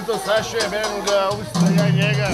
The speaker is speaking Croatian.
Santo Saše, benu ga, usta njega.